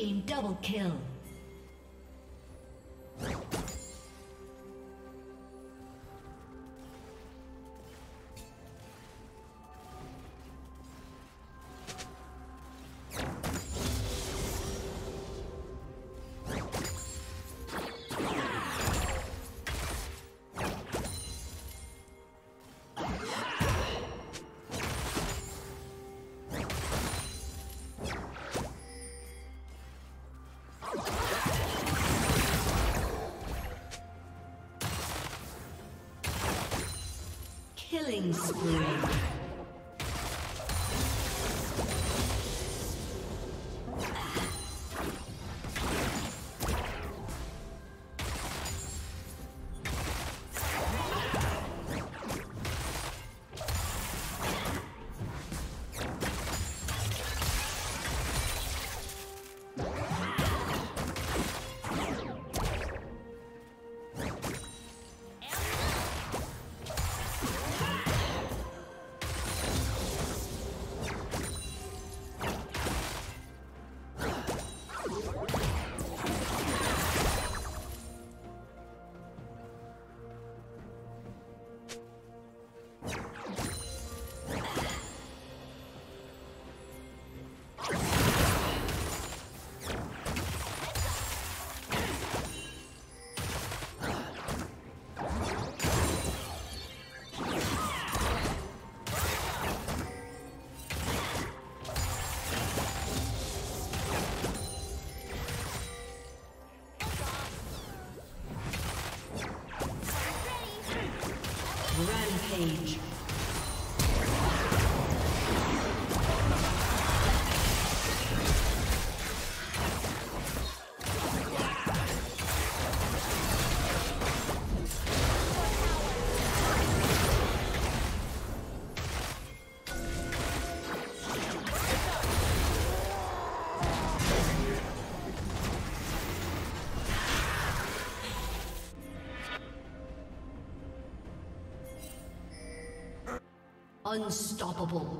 team double kill. Killing spree. Unstoppable.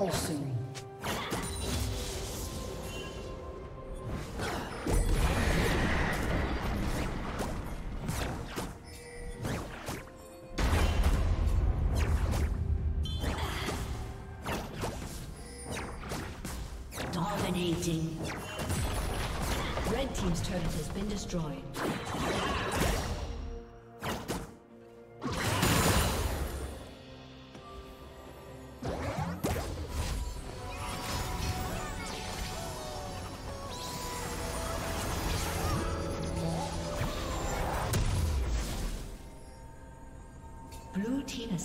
Fall soon. Dominating. Red Team's turret has been destroyed.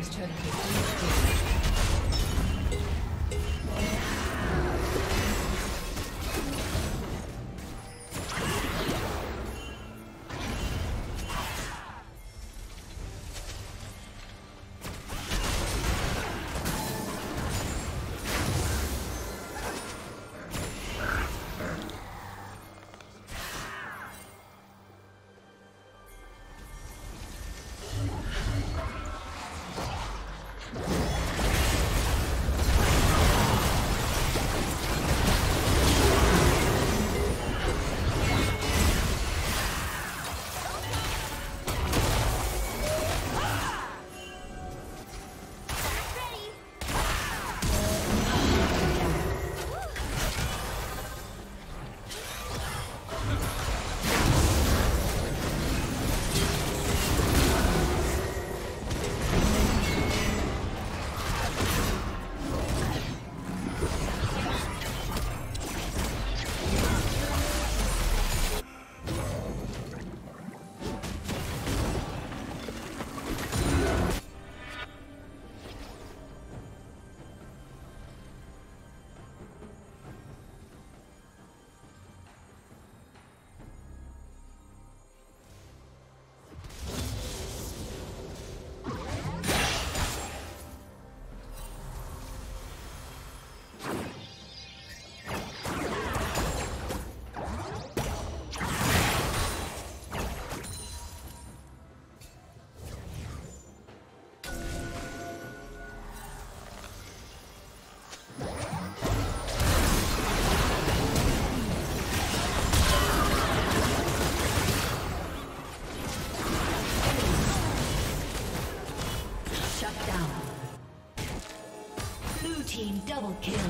team's turret has. Kill.